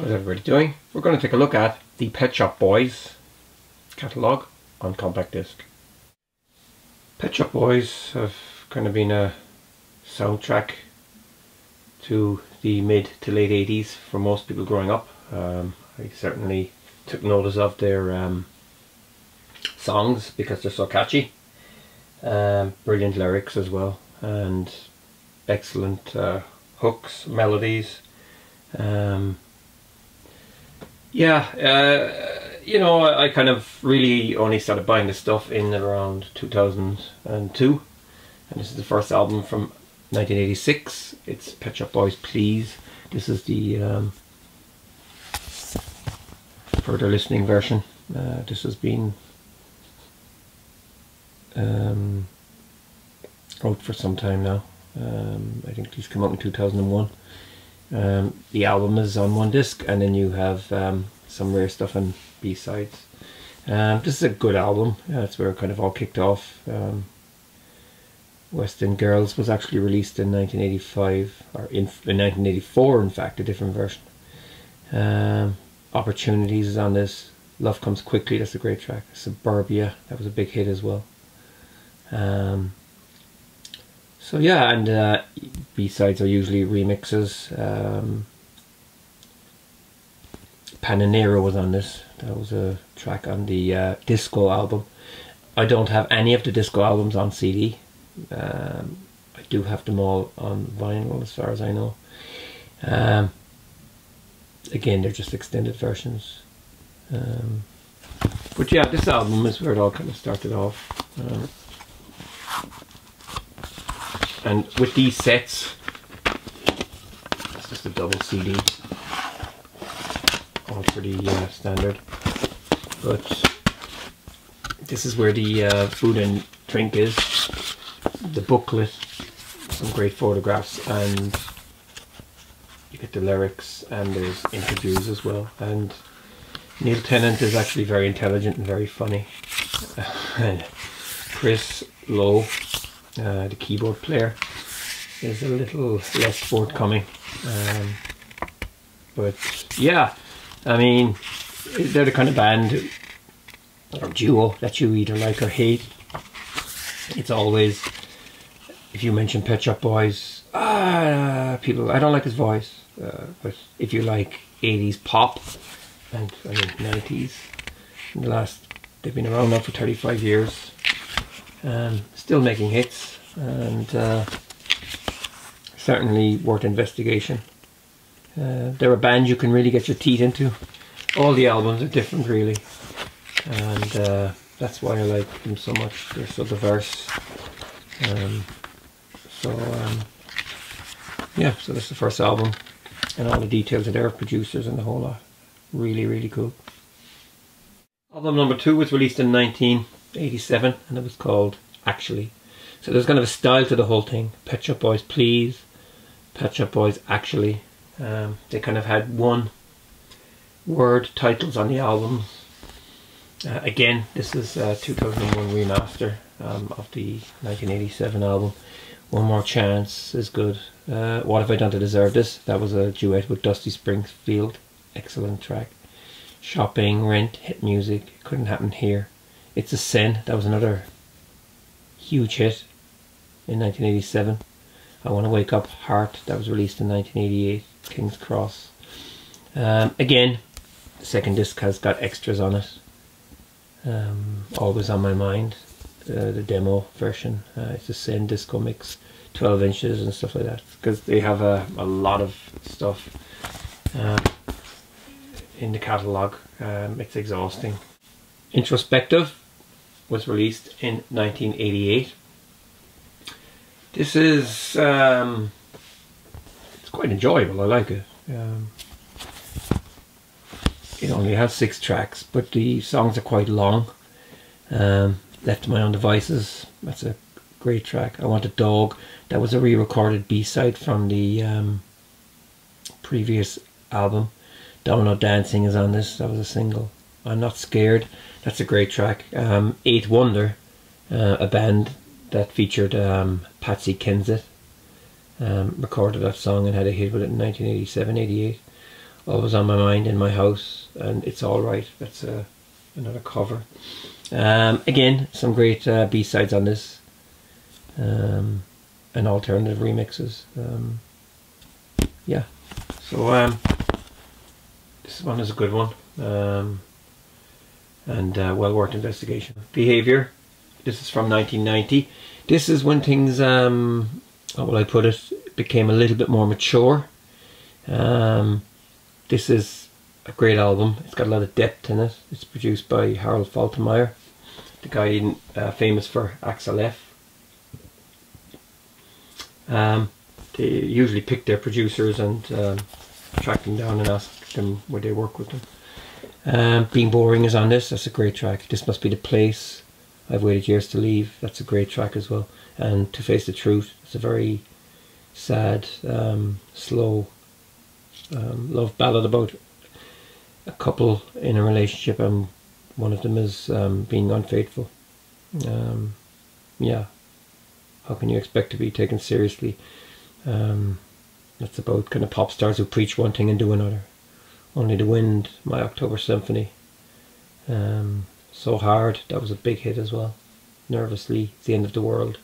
How's everybody doing? We're going to take a look at the Pet Shop Boys catalogue on compact disc. Pet Shop Boys have kind of been a soundtrack to the mid to late 80s for most people growing up. Um, I certainly took notice of their um, songs because they're so catchy. Um, brilliant lyrics as well and excellent uh, hooks, melodies. Um, yeah, uh, you know, I, I, kind of really only started buying this stuff in around 2002, and this is the first album from 1986. It's Pet Shop Boys Please. This is the um, further listening version. Uh, this has been um, out for some time now. Um, I think these came out in 2001. Um, the album is on one disc, and then you have um, some rare stuff and B sides. Um, this is a good album. That's where it kind of all kicked off. Um, West End Girls was actually released in 1985, or in, in 1984, in fact, a different version. Um, Opportunities is on this. Love Comes Quickly, that's a great track. Suburbia, that was a big hit as well. Um, so yeah, and uh, B-sides are usually remixes. Um, Paninaro was on this. That was a track on the uh, disco album. I don't have any of the disco albums on CD. Um, I do have them all on vinyl as far as I know. Um, again, they're just extended versions. Um, but yeah, this album is where it all kind of started off. Um, and with these sets it's just a double CD all pretty uh, standard. But this is where the uh, food and drink is. The booklet some great photographs and you get the lyrics and there's interviews as well. And Neil Tennant is actually very intelligent and very funny. And Chris Lowe uh, the keyboard player is a little less forthcoming. Um, but yeah, I mean, they're the kind of band or duo that you either like or hate. It's always, if you mention Pet Shop Boys, ah, people, I don't like his voice. Uh, but if you like 80s pop and I mean 90s, in the last, they've been around now for 35 years. Um, still making hits and uh, certainly worth investigation. Uh, they're a band you can really get your teeth into. All the albums are different really and uh, that's why I like them so much. They're so diverse. Um, so um, yeah, so that's the first album and all the details of their producers and the whole lot. Really, really cool. Album number two was released in 1987 and it was called Actually. So there's kind of a style to the whole thing. Pet Shop Boys Please, Pet Shop Boys Actually. Um, they kind of had one word titles on the album. Uh, again, this is a 2001 remaster um, of the 1987 album. One More Chance is good. Uh, what Have I Done to Deserve This? That was a duet with Dusty Springfield. Excellent track. Shopping, Rent, Hit Music. Couldn't Happen Here. It's a Sin. That was another huge hit in 1987. I Want to Wake Up, Heart, that was released in 1988, King's Cross. Um, again, the second disc has got extras on it. Um, always on my mind, uh, the demo version. Uh, it's a Sin disco mix, 12 inches and stuff like that. Because they have a, a lot of stuff uh, in the catalogue. Um, it's exhausting. Introspective was released in 1988 this is um, it's quite enjoyable. I like it. Um, it only has six tracks, but the songs are quite long. Um, Left to my own devices. That's a great track. I want a dog. That was a re-recorded B-side from the um, previous album. Domino Dancing is on this. That was a single. I'm not scared. That's a great track. Um, Eighth Wonder, uh, a band that featured um, Patsy Kensit. Um, recorded that song and had a hit with it in 1987 88. always on my mind in my house, and it's all right. That's a, another cover. Um, again, some great uh, B sides on this, um, and alternative remixes. Um, yeah, so this one is a good one, and uh, well worth investigation. Behavior. This is from 1990. This is when things, um, how will I put it, became a little bit more mature. Um, this is a great album. It's got a lot of depth in it. It's produced by Harold Faltermeyer, the guy uh, famous for Axel F. Um, they usually pick their producers and um, track them down and ask them would they work with them. Um, Being Boring is on this. That's a great track. This must be the place. I've waited years to leave. That's a great track as well. And To Face the Truth. It's a very sad, um, slow um, love ballad about a couple in a relationship and one of them is um, being unfaithful. Um, yeah. How can you expect to be taken seriously? Um, it's about kind of pop stars who preach one thing and do another. Only the Wind, my October Symphony. Um, so Hard, that was a big hit as well. Nervously, The End of the World.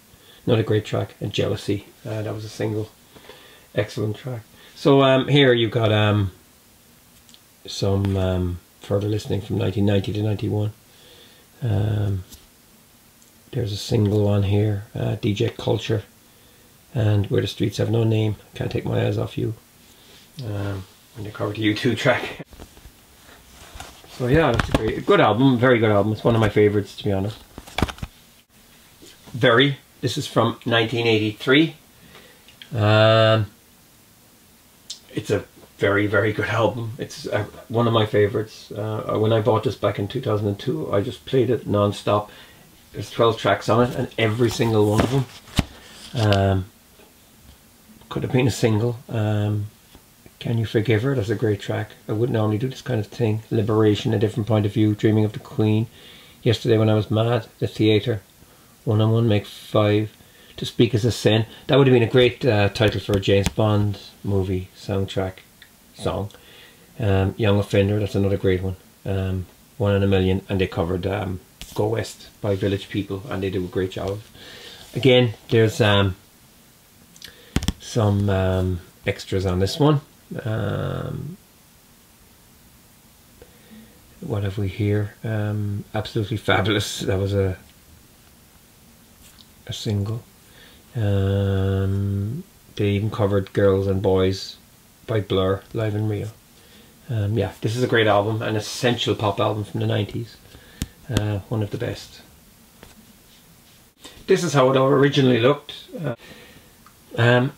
not a great track. And Jealousy, uh, that was a single. Excellent track. So um, here you've got um, some um, further listening from 1990 to 91. Um, there's a single on here, uh, DJ Culture, and Where the Streets Have No Name. Can't take my eyes off you. Um, the U2 track. So yeah, that's a great, good album, very good album. It's one of my favourites, to be honest. Very. This is from 1983. Um, it's a very, very good album. It's uh, one of my favourites. Uh, when I bought this back in 2002, I just played it non-stop. There's 12 tracks on it, and every single one of them um, could have been a single. Um, can You Forgive Her? That's a great track. I wouldn't normally do this kind of thing. Liberation, A Different Point of View, Dreaming of the Queen. Yesterday When I Was Mad, The Theatre. One on One Make Five. To Speak as a Sin. That would have been a great uh, title for a James Bond movie soundtrack song. Um, Young Offender, that's another great one. Um, one in a Million. And they covered um, Go West by Village People and they do a great job. Again, there's um, some um, extras on this one. Um, what have we here? Um, absolutely fabulous. That was a a single. Um, they even covered "Girls and Boys" by Blur live in Rio. Um, yeah, this is a great album, an essential pop album from the nineties. Uh, one of the best. This is how it originally looked. Uh, um,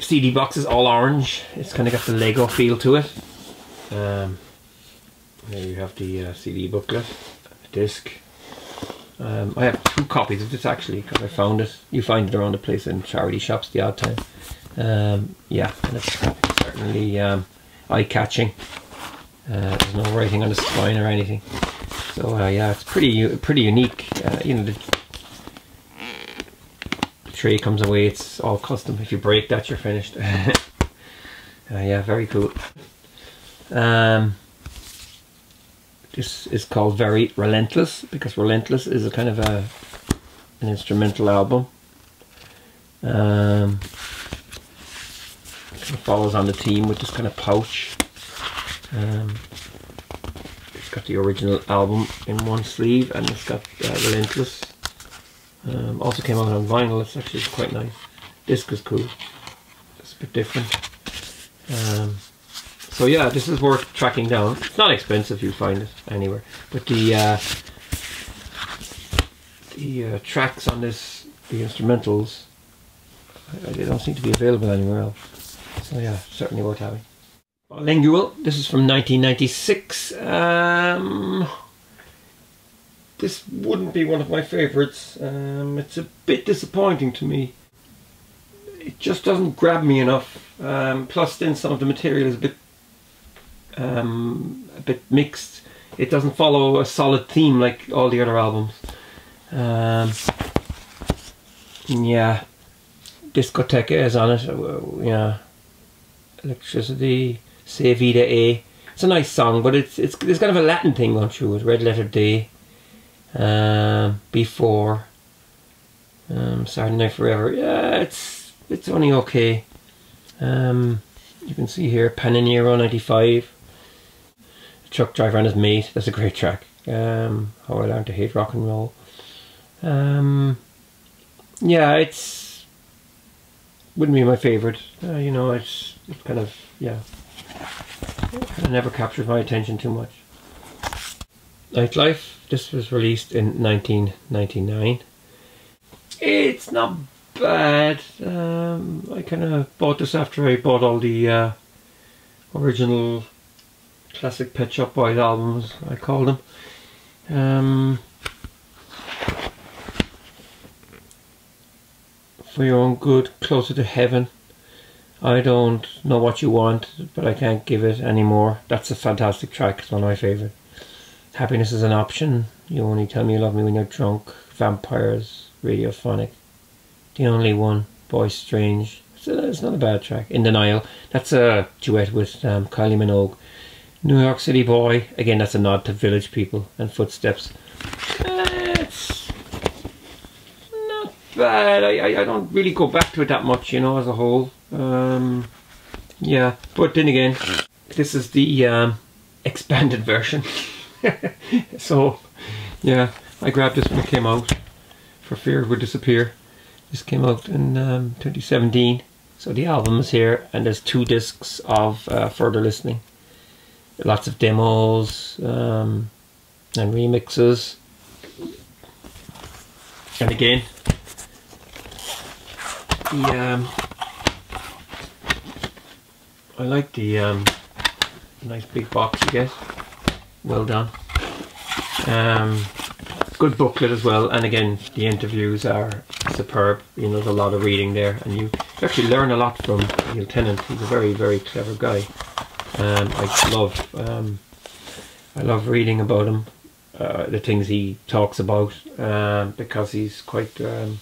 CD box is all orange. It's kind of got the Lego feel to it. Um, there you have the uh, CD booklet, disc. Um, I have two copies of this actually because I found it. You find it around the place in charity shops the odd time. Um, yeah, and it's certainly um, eye-catching. Uh, there's no writing on the spine or anything. So uh, yeah, it's pretty pretty unique. Uh, you know, the tray comes away, it's all custom. If you break that, you're finished. uh, yeah, very cool. Um, this is called Very Relentless because Relentless is a kind of a an instrumental album. Um, kind of follows on the theme with this kind of pouch. Um, it's got the original album in one sleeve and it's got uh, Relentless um, also came out on vinyl, it's actually quite nice. Disc is cool. It's a bit different. Um, so yeah, this is worth tracking down. It's not expensive, you'll find it anywhere. But the uh, the uh, tracks on this, the instrumentals, they don't seem to be available anywhere else. So yeah, certainly worth having. Lingual, this is from 1996. Um, this wouldn't be one of my favourites. Um, it's a bit disappointing to me. It just doesn't grab me enough. Um, plus, then some of the material is a bit um, a bit mixed. It doesn't follow a solid theme like all the other albums. Um, yeah, Discoteca is on it. Uh, yeah, Electricity, Se Vida A. It's a nice song, but it's it's there's kind of a Latin thing going through it. Red Letter Day, um, Before, um, Saturday Night Forever. Yeah, it's it's only okay. Um, you can see here Paninaro 95, Truck Driver and His Mate. That's a great track. Um, How I Learned to Hate Rock and Roll. Um, yeah, it's wouldn't be my favorite. Uh, you know, it's, it's kind of yeah. It never captures my attention too much. Nightlife. This was released in 1999. It's not bad. Um, I kind of bought this after I bought all the uh, original classic Pet Shop Boys albums. I call them. Um, for your own good, closer to heaven. I don't know what you want, but I can't give it anymore. That's a fantastic track. It's one of my favourite. Happiness is an option. You only tell me you love me when you're drunk. Vampires, radiophonic. The only one. Boy Strange. It's, it's not a bad track. In Denial. That's a duet with um, Kylie Minogue. New York City Boy. Again, that's a nod to Village People and Footsteps. It's not bad. I, I, I don't really go back to it that much, you know, as a whole. Um, yeah, but then again, this is the um, expanded version. so, yeah, I grabbed this when it came out for fear it would disappear. This came out in um, 2017. So the album is here, and there's two discs of uh, further listening. Lots of demos um, and remixes. And again, the um, I like the um, nice big box you get. Well done. Um, good booklet as well, and again, the interviews are superb. You know, there's a lot of reading there, and you actually learn a lot from Neil Tennant. He's a very, very clever guy. Um, I love, um, I love reading about him, uh, the things he talks about, uh, because he's quite um,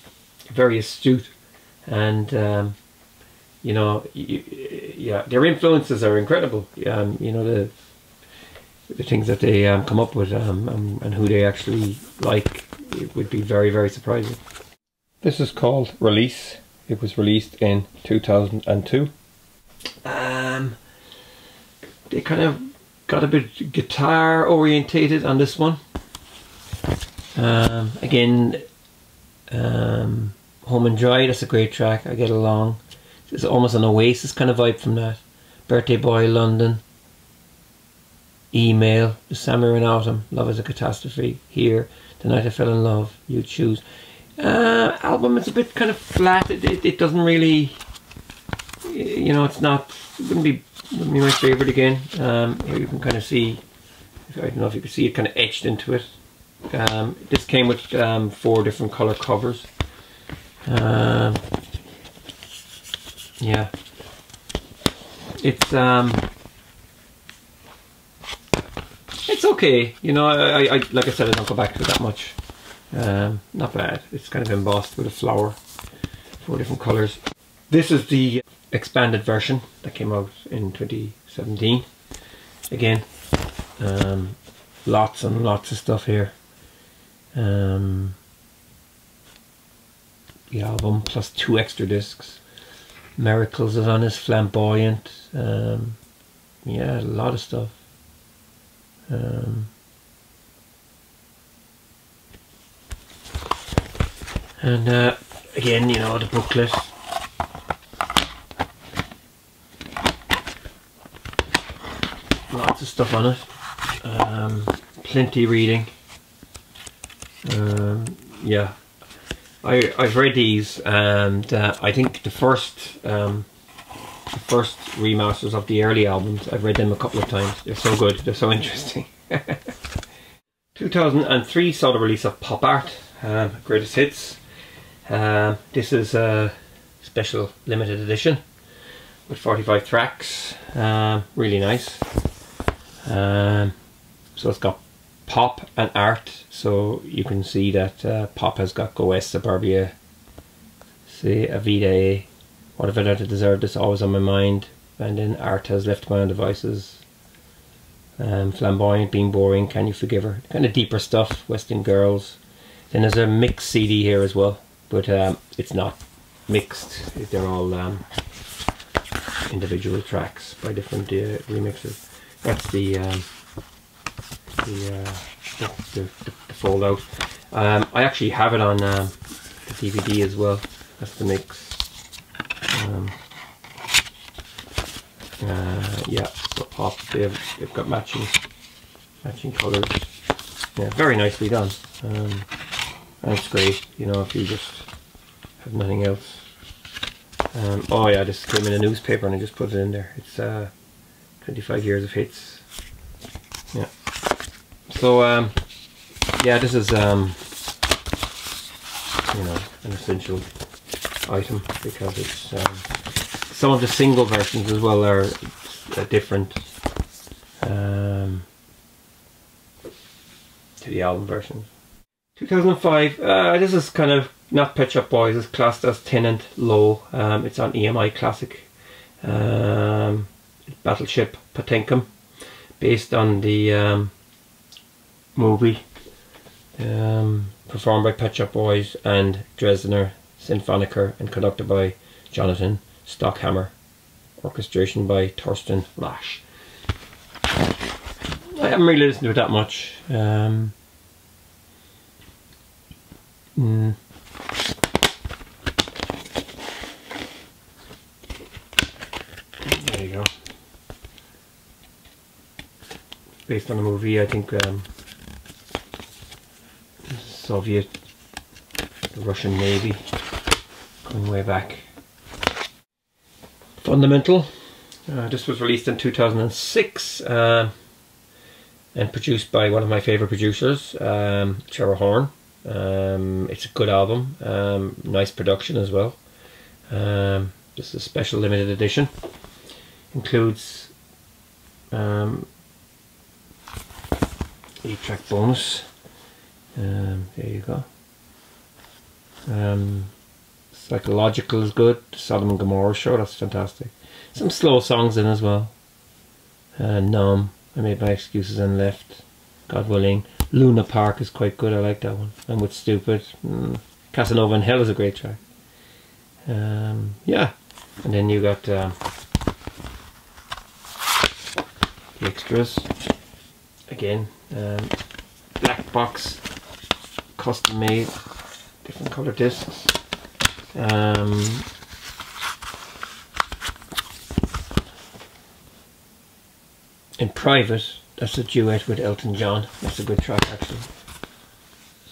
very astute, and um, you know, you, yeah, their influences are incredible. You know the the things that they um, come up with um, um, and who they actually like it would be very very surprising. This is called Release. It was released in 2002. Um, they kind of got a bit guitar orientated on this one. Um, again, um, Home and Dry, that's a great track. I get along. It's almost an Oasis kind of vibe from that. Birthday Boy London. Email, The Summer in Autumn, Love is a Catastrophe, Here, The Night I Fell in Love, You Choose. Uh, album is a bit kind of flat, it, it, it, doesn't really, you know, it's not, it wouldn't be, wouldn't be my favourite again. Um, here you can kind of see, I don't know if you can see it kind of etched into it. Um, this came with um, four different colour covers. Um, yeah. It's, um, it's okay. You know, I, I, like I said, I don't go back to it that much. Um, not bad. It's kind of embossed with a flower, four different colours. This is the expanded version that came out in 2017. Again, um, lots and lots of stuff here. Um, the album plus two extra discs. Miracles is on his flamboyant. Um, yeah, a lot of stuff. Um, and uh, again, you know, the booklet. Lots of stuff on it. Um, plenty reading. Um, yeah, I I've read these, and uh, I think the first um, first remasters of the early albums. I've read them a couple of times. They're so good. They're so interesting. 2003 saw the release of Pop Art, um, Greatest Hits. Um, this is a special limited edition with 45 tracks. Um, really nice. Um, so it's got pop and art. So you can see that uh, pop has got Go West, Suburbia, say Avida what if I don't deserve this? Always on my mind. And then Art has left my own devices. Um, flamboyant, being boring, can you forgive her? Kind of deeper stuff. Western Girls. Then there's a mixed CD here as well, but um, it's not mixed. They're all um, individual tracks by different uh, remixers. That's the um, the, uh, the, the, the fold out. Um, I actually have it on um, the DVD as well. That's the mix. Um, uh, yeah, pop. They've, they've got matching matching colours. Yeah, very nicely done. Um, and it's great, you know, if you just have nothing else. Um, oh yeah, this came in a newspaper and I just put it in there. It's uh, 25 years of hits. Yeah. So um, yeah, this is um, you know an essential item because it's um, some of the single versions as well are different um, to the album versions. 2005. Uh, this is kind of not Pet Shop Boys. It's classed as Tennant Lowe. Um, it's on EMI Classic. Um, Battleship Potemkin, based on the um, movie um, performed by Pet Shop Boys and Dresdner Symphoniker and conducted by Jonathan Stockhammer. Orchestration by Torsten Rasch. I haven't really listened to it that much. Um, mm. There you go. Based on a movie, I think um, Soviet, the Russian Navy, going way back. Fundamental. Uh, this was released in 2006 uh, and produced by one of my favourite producers, um, Trevor Horn. Um, it's a good album, um, nice production as well. Um, this is a special limited edition. Includes um, 8 track bonus. Um, there you go. Um, Psychological is good. Sodom and Gomorrah show, that's fantastic. Some slow songs in as well. Uh, Numb, I made my excuses and left. God willing. Luna Park is quite good, I like that one. I'm with Stupid. Mm. Casanova in Hell is a great track. Um, yeah. And then you got uh, the extras. Again, um, black box, custom made, different color discs. Um, in private, that's a duet with Elton John. That's a good track actually.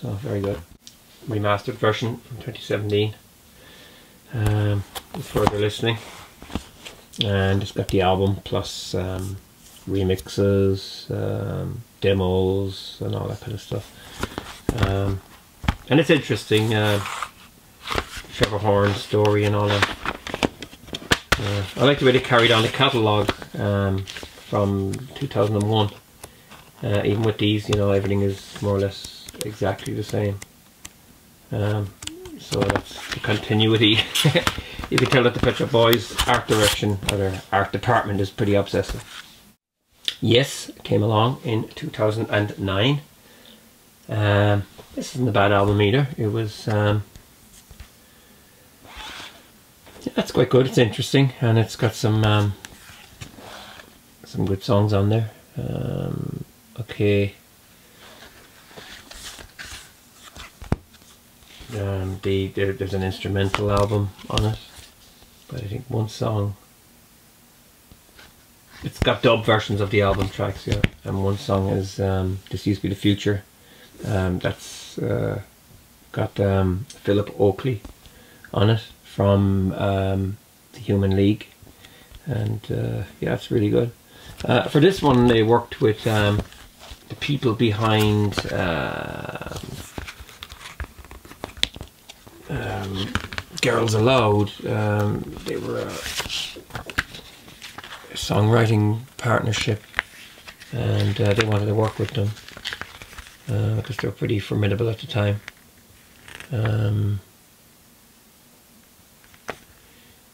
So very good. Remastered version from 2017. Um, further listening. And it's got the album plus um, remixes, um, demos, and all that kind of stuff. Um, and it's interesting. Uh, Trevor Horn story and all that. Uh, I like the way they carried on the catalogue um, from 2001. Uh, even with these, you know, everything is more or less exactly the same. Um, so that's the continuity. you can tell that the Pet Boys art direction or their art department is pretty obsessive. Yes came along in 2009. Um, this isn't a bad album either. It was um, yeah, that's quite good. It's interesting, and it's got some um, some good songs on there. Um, okay. Um, the there, there's an instrumental album on it, but I think one song. It's got dub versions of the album tracks, yeah, and one song is um, "This Used to Be the Future." Um, that's uh, got um, Philip Oakley on it from um, the Human League, and uh, yeah, it's really good. Uh, for this one, they worked with um, the people behind uh, um, Girls Aloud. Um, they were a, songwriting partnership, and uh, they wanted to work with them because uh, they were pretty formidable at the time. Um,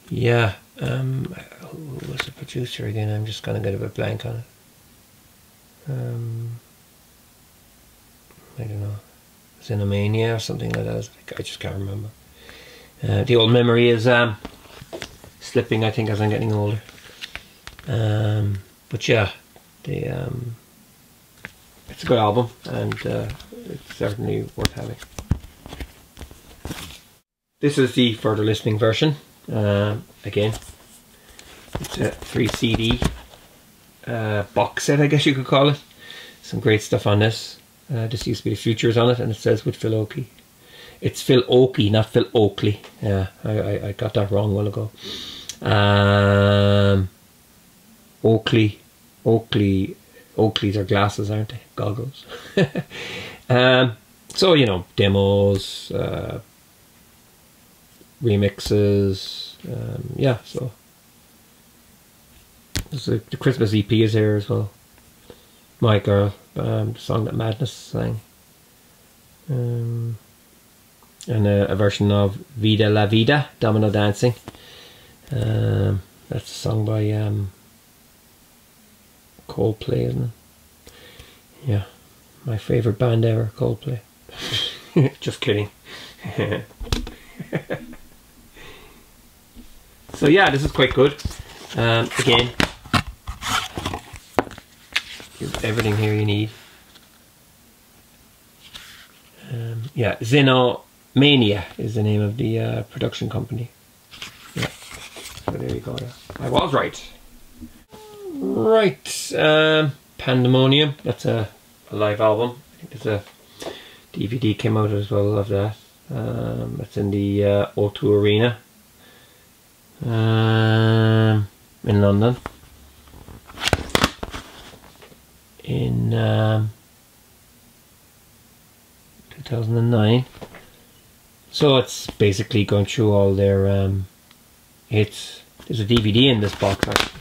yeah, Um, who was the producer again? I'm just gonna get a bit blank on it. Um, I don't know. Xenomania or something like that. I just can't remember. Uh, the old memory is um, slipping, I think, as I'm getting older. Um, but yeah, the um, it's a good album, and uh, it's certainly worth having. This is the further listening version. Uh, again, it's a three CD uh, box set, I guess you could call it. Some great stuff on this. Uh, this used to be the futures on it, and it says with Phil Oakey. It's Phil Oakey, not Phil Oakley. Yeah, I, I, I got that wrong a while ago. Um, Oakley, Oakley, Oakleys are glasses, aren't they? Goggles. um, so you know, demos, uh, remixes, um, yeah. So a, the Christmas EP is here as well. My Girl, um, the song that Madness sang. Um, and a, a, version of Viva La Vida, Domino Dancing. Um, that's a song by um, Coldplay, isn't it? Yeah, my favourite band ever, Coldplay. Just kidding. so yeah, this is quite good. Um, again, everything here you need. Um, yeah, Xenomania is the name of the uh, production company. Yeah, so there you go. I was right. Right, um, Pandemonium. That's a, a, live album. I think there's a DVD came out as well of that. Um, that's in the uh, O2 Arena um, in London. In um, 2009. So it's basically going through all their um, hits. There's a DVD in this box actually.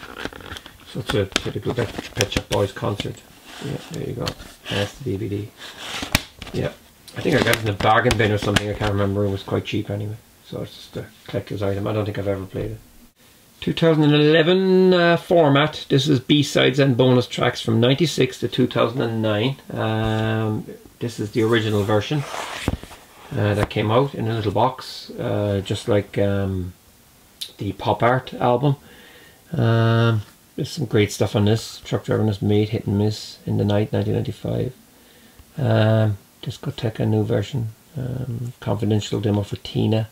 So it's a typical Pet Shop Boys concert. Yeah, there you go. That's the DVD. Yeah. I think I got it in a bargain bin or something. I can't remember. It was quite cheap anyway. So it's just a collector's item. I don't think I've ever played it. 2011 uh, format. This is B-sides and bonus tracks from 96 to 2009. Um, this is the original version uh, that came out in a little box, uh, just like um, the pop art album. Um, there's some great stuff on this. Truck driving is made hit and miss in the night 1995. Um, Discoteca new version. Um, confidential demo for Tina.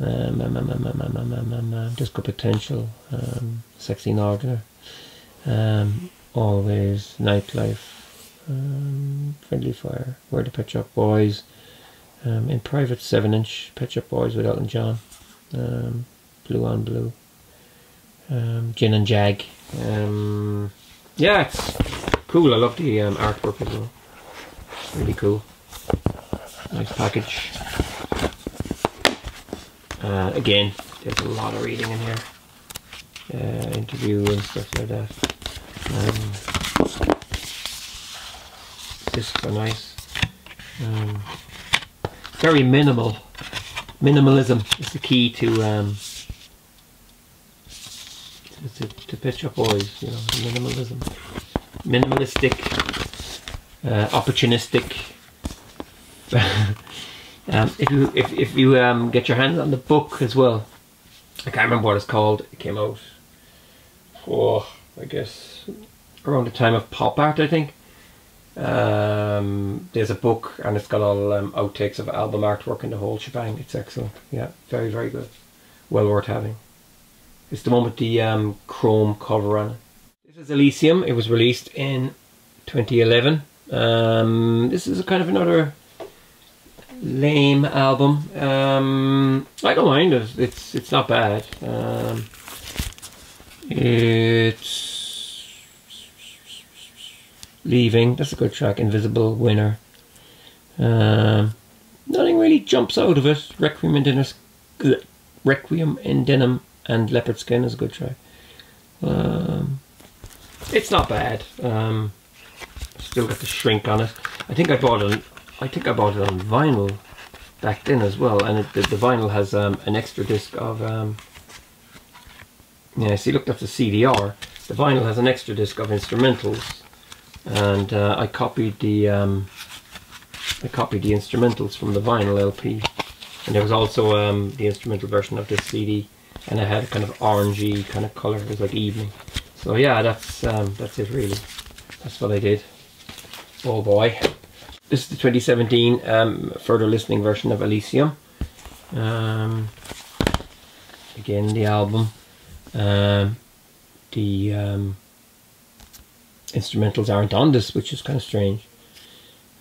Um, um, um, um, um, um, um, um, um, um Disco Potential. Um, Sexy Northerner. Um, always Nightlife um, Friendly Fire, Where the Pet Shop Boys, um, in private 7 inch Pet Shop Boys with Elton John, um, Blue on Blue, um, Gin and Jag. Um, yeah, it's cool. I love the um, artwork as well. Really cool. Nice package. Uh, again, there's a lot of reading in here. Uh, interview and stuff like that. Um, discs are nice. Um, very minimal. Minimalism is the key to um, to, to, Pet Shop Boys. You know, minimalism, minimalistic, uh, opportunistic. um, if you if if you um, get your hands on the book as well, I can't remember what it's called. It came out, oh, I guess around the time of pop art, I think. Um, there's a book and it's got all um, outtakes of album artwork and the whole shebang. It's excellent. Yeah, very, very good. Well worth having. It's the one with the um, chrome cover on it. This is Elysium. It was released in 2011. Um, this is a kind of another lame album. Um, I don't mind it. It's it's not bad. Um, it's Leaving, that's a good track. Invisible Winner. Um, nothing really jumps out of it. Requiem in Denim, Requiem in Denim and Leopard Skin is a good track. Um, it's not bad. Um, still got the shrink on it. I think I bought it. I think I bought it on vinyl back then as well, and it, the, the, vinyl has um, an extra disc of um, Yeah, see, look, that's a CDR. The vinyl has an extra disc of instrumentals, and uh, I copied the um, I copied the instrumentals from the vinyl LP, and there was also um, the instrumental version of this CD, and it had a kind of orangey kind of color. It was like evening. So yeah, that's um, that's it really. That's what I did. Oh boy. This is the 2017 um, further listening version of Elysium. Um, again, the album. Um, the um, instrumentals aren't on this, which is kind of strange.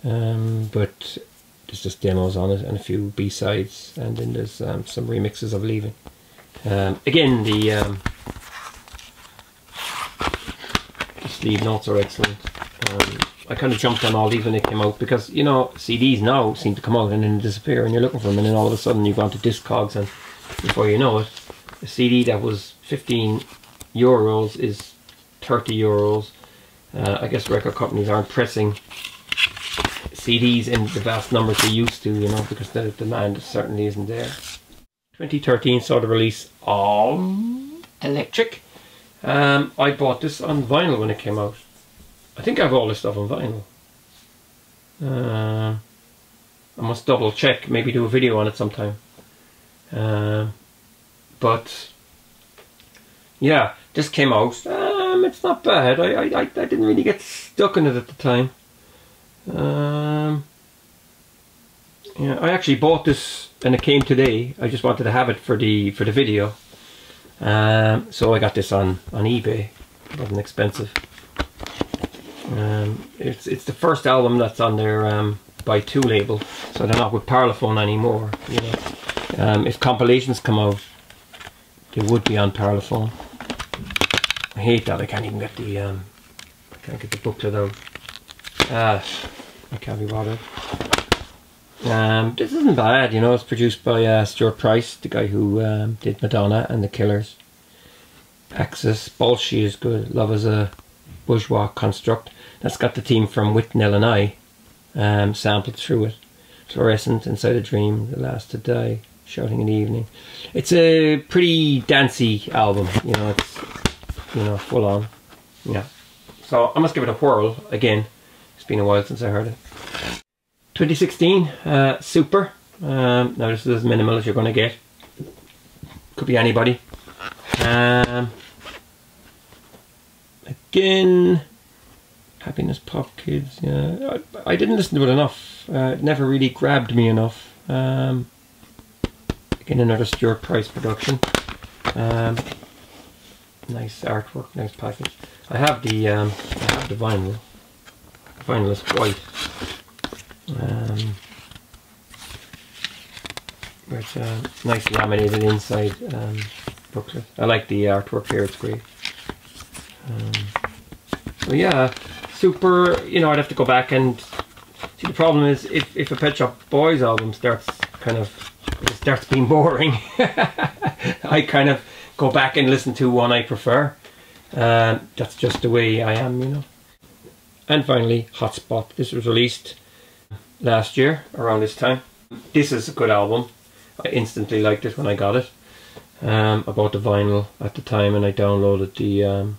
Um, but there's just demos on it and a few B-sides, and then there's um, some remixes of Leaving. Again, the, the sleeve notes are excellent. I kind of jumped on all these when they came out because you know CDs now seem to come out and then disappear, and you're looking for them, and then all of a sudden you've gone to Discogs, and before you know it, a CD that was 15 euros is 30 euros. Uh, I guess record companies aren't pressing CDs in the vast numbers they used to, you know, because the demand certainly isn't there. 2013 saw the release of Electric. Um, I bought this on vinyl when it came out. I think I have all this stuff on vinyl. Uh, I must double check, maybe do a video on it sometime. Uh, but yeah, this came out. Um, it's not bad. I, I, I didn't really get stuck in it at the time. Um, yeah, I actually bought this and it came today. I just wanted to have it for the for the video. Um, so I got this on on eBay. It wasn't expensive. Um, it's it's the first album that's on their um, by two label, so they're not with Parlophone anymore. You know, um, if compilations come out, they would be on Parlophone. I hate that I can't even get the um, I can't get the booklet out. Ah, I can't be bothered. Um, this isn't bad, you know. It's produced by uh, Stuart Price, the guy who um, did Madonna and The Killers. Axis, Bolshy is good. Love is a bourgeois construct. That's got the theme from Witten, Illinois, um, sampled through it. Fluorescent, Inside a Dream, The Last to Die, Shouting in the Evening. It's a pretty dancey album, you know, it's, you know, full on. Yeah. So I must give it a whirl again. It's been a while since I heard it. 2016, uh, Super. Um, now this is as minimal as you're going to get. Could be anybody. Um, again, Happiness Pop Kids. Yeah, I, I, didn't listen to it enough. Uh, it never really grabbed me enough. Um, again, another Stuart Price production. Um, nice artwork, nice package. I have the um, I have the vinyl. The vinyl is white. Um, but uh, nice laminated inside um, booklet. I like the artwork here; it's great. Um, so yeah, super. You know, I'd have to go back and see. The problem is if if a Pet Shop Boys album starts kind of starts being boring, I kind of go back and listen to one I prefer. Uh, that's just the way I am, you know. And finally, Hotspot. This was released last year around this time. This is a good album. I instantly liked it when I got it. Um, I bought the vinyl at the time and I downloaded the um,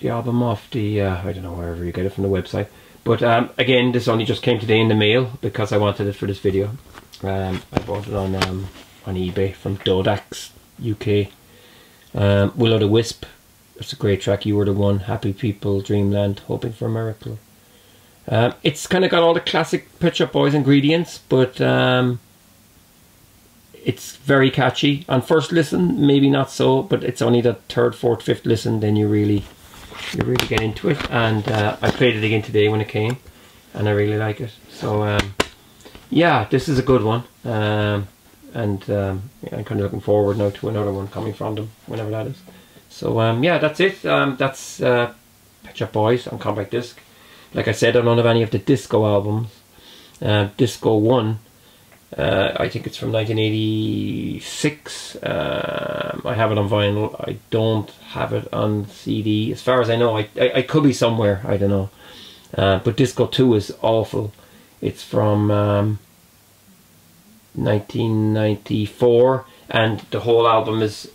the album off the uh, I don't know wherever you get it from the website. But um, again, this only just came today in the mail because I wanted it for this video. Um, I bought it on um, on eBay from Dodax UK. Um, Will o' the Wisp. It's a great track. You were the one. Happy people, Dreamland, hoping for a miracle. Um, it's kind of got all the classic Pet Shop Boys ingredients, but um, it's very catchy. On first listen, maybe not so, but it's only the third, fourth, fifth listen, then you really you really get into it. And uh, I played it again today when it came, and I really like it. So um, yeah, this is a good one, um, and um, yeah, I'm kind of looking forward now to another one coming from them, whenever that is. So um, yeah, that's it. Um, that's uh, Pet Shop Boys on compact disc. Like I said, I don't have any of the disco albums. Uh, disco 1, uh, I think it's from 1986. Um, I have it on vinyl. I don't have it on CD. As far as I know, I, I, I could be somewhere. I don't know. Uh, but Disco 2 is awful. It's from um, 1994 and the whole album is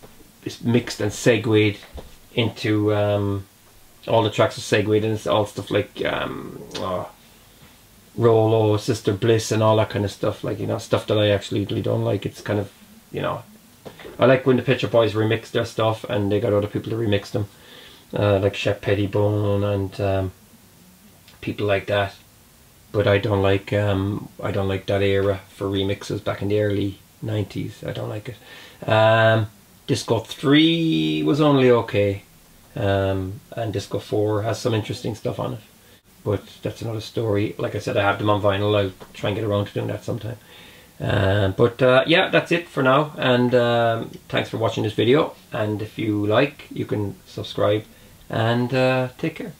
is mixed and segued into um, all the tracks are segued and it's all stuff like um, oh, Rollo, Sister Bliss, and all that kind of stuff. Like you know, stuff that I actually don't like. It's kind of you know, I like when the Shop Boys remix their stuff and they got other people to remix them, uh, like Shep Pettibone and um, people like that. But I don't like um, I don't like that era for remixes back in the early nineties. I don't like it. Um, Disco three was only okay, um, and Disco four has some interesting stuff on it. But that's another story. Like I said, I have them on vinyl. I'll try and get around to doing that sometime. Um, but uh, yeah, that's it for now. And um, thanks for watching this video. And if you like, you can subscribe and uh, take care.